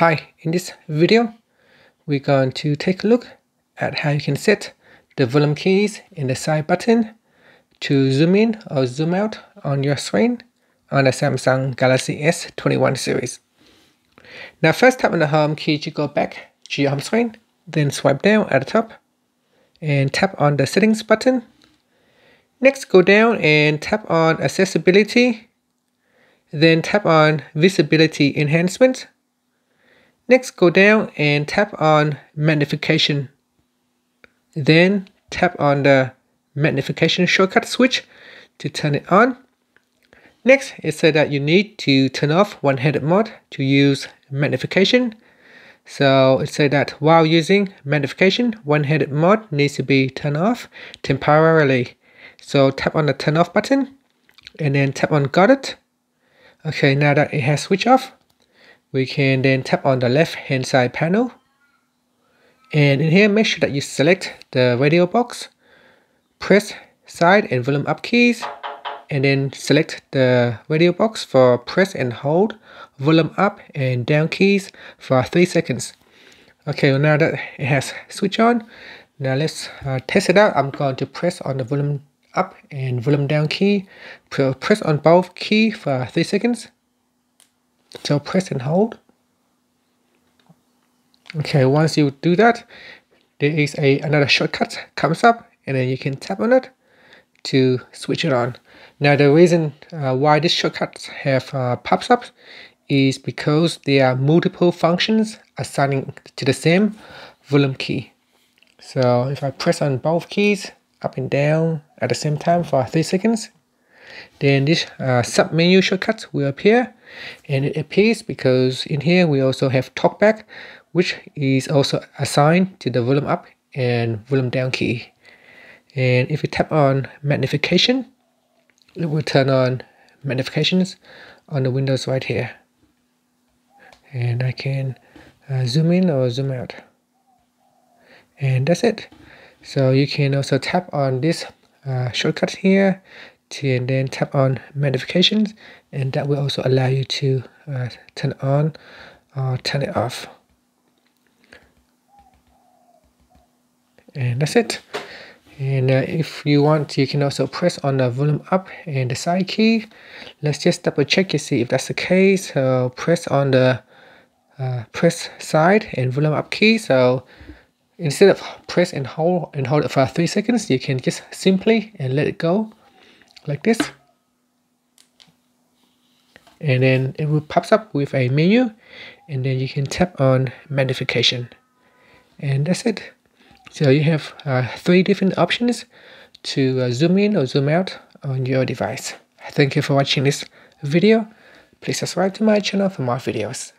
Hi, in this video, we're going to take a look at how you can set the volume keys in the side button to zoom in or zoom out on your screen on the Samsung Galaxy S21 series. Now first tap on the home key to go back to your home screen, then swipe down at the top and tap on the settings button. Next go down and tap on accessibility, then tap on visibility enhancement Next, go down and tap on magnification. Then tap on the magnification shortcut switch to turn it on. Next, it said that you need to turn off one-handed mode to use magnification. So it said that while using magnification, one-handed mode needs to be turned off temporarily. So tap on the turn off button and then tap on got it. Okay, now that it has switched off, we can then tap on the left hand side panel. And in here make sure that you select the radio box press side and volume up keys and then select the radio box for press and hold volume up and down keys for 3 seconds. Okay well now that it has switched on now let's uh, test it out. I'm going to press on the volume up and volume down key. Press on both key for 3 seconds so press and hold. Okay, once you do that, there is a another shortcut comes up and then you can tap on it to switch it on. Now the reason uh, why this shortcuts have uh, pops up is because there are multiple functions assigning to the same volume key. So if I press on both keys up and down at the same time for 3 seconds, then this uh, sub-menu shortcut will appear and it appears because in here we also have talkback which is also assigned to the volume up and volume down key. And if you tap on magnification it will turn on magnifications on the windows right here. And I can uh, zoom in or zoom out. And that's it. So you can also tap on this uh, shortcut here to, and then tap on magnifications and that will also allow you to uh, turn it on or turn it off. And that's it. And uh, if you want you can also press on the volume up and the side key. Let's just double check to see if that's the case. So press on the uh, press side and volume up key. So instead of press and hold and hold it for three seconds you can just simply and let it go like this. And then it will pops up with a menu and then you can tap on magnification. And that's it. So you have uh, three different options to uh, zoom in or zoom out on your device. Thank you for watching this video. Please subscribe to my channel for more videos